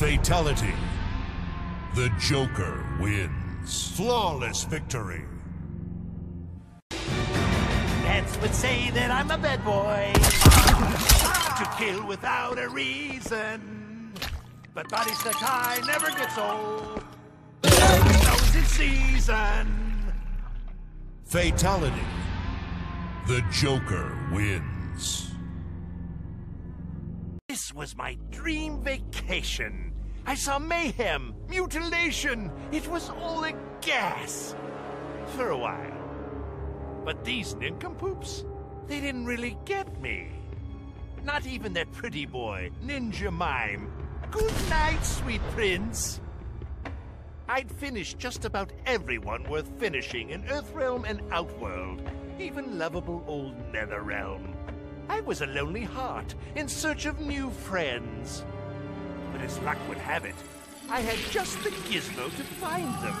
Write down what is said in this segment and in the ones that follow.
Fatality. The Joker wins. Flawless victory. Ants would say that I'm a bad boy. to kill without a reason. But bodies Body Sakai never gets old. Knows its season. Fatality. The Joker wins. This was my dream vacation. I saw mayhem, mutilation. It was all a gas. For a while. But these nincompoops, they didn't really get me. Not even that pretty boy, Ninja Mime. Good night, sweet prince. I'd finished just about everyone worth finishing in Earthrealm and Outworld, even lovable old Netherrealm. I was a lonely heart in search of new friends. But as luck would have it, I had just the gizmo to find them.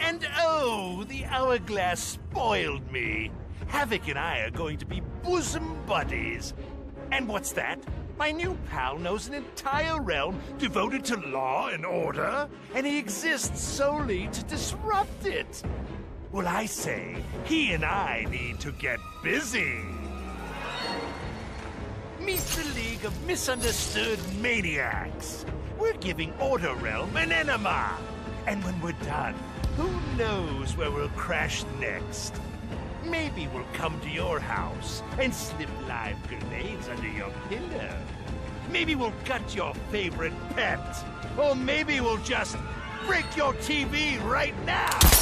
And oh, the hourglass spoiled me. Havik and I are going to be bosom buddies. And what's that? My new pal knows an entire realm devoted to law and order, and he exists solely to disrupt it. Well, I say, he and I need to get busy. Meet the League of Misunderstood Maniacs. We're giving Order Realm an enema. And when we're done, who knows where we'll crash next? Maybe we'll come to your house and slip live grenades under your pillow. Maybe we'll gut your favorite pet. Or maybe we'll just break your TV right now.